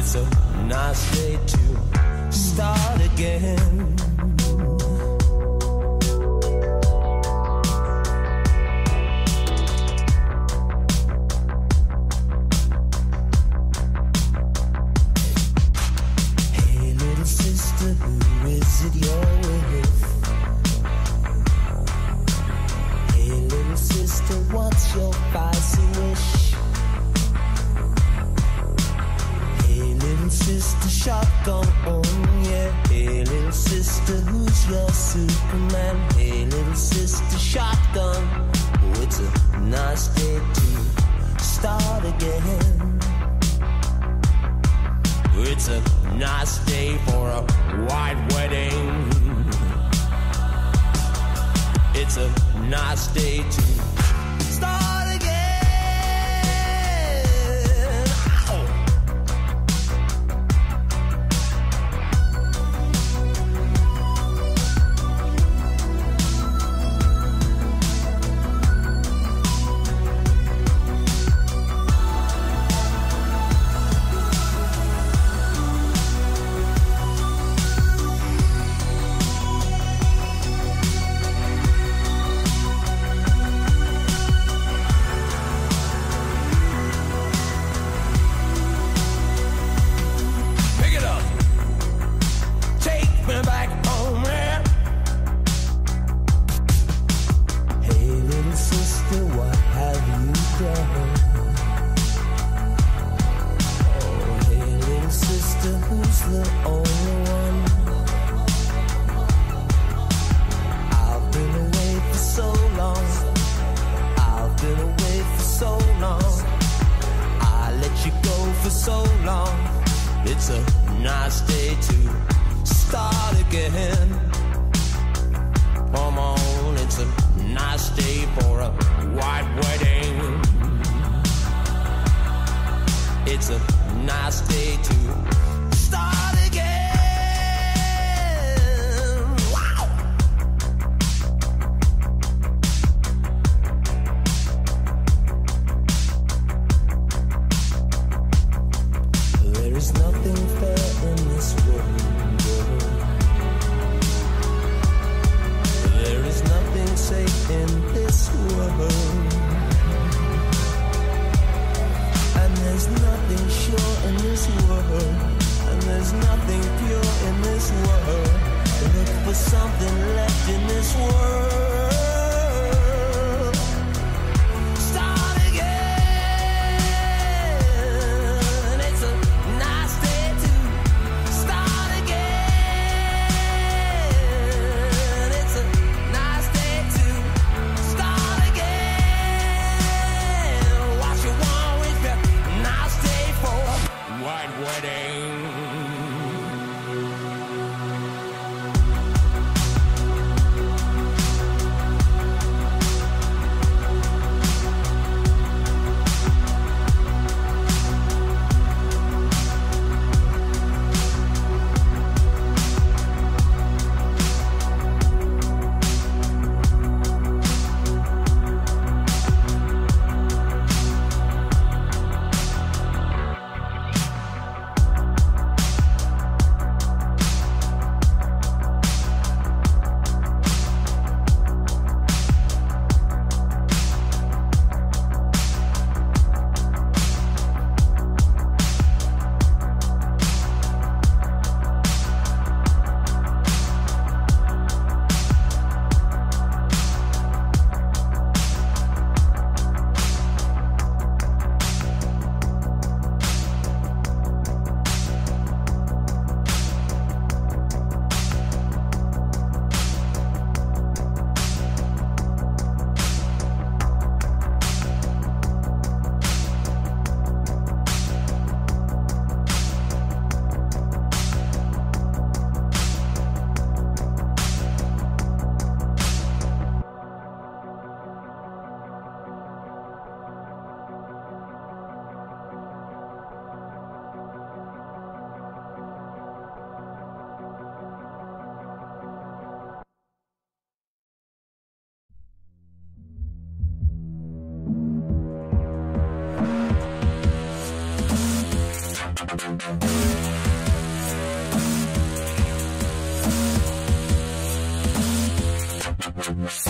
It's a nice day to start again. Hey, little sister, who's your Superman? Hey, little sister, shotgun. It's a nice day to start again. It's a nice day for a white wedding. It's a nice day to start. nothing left in this world.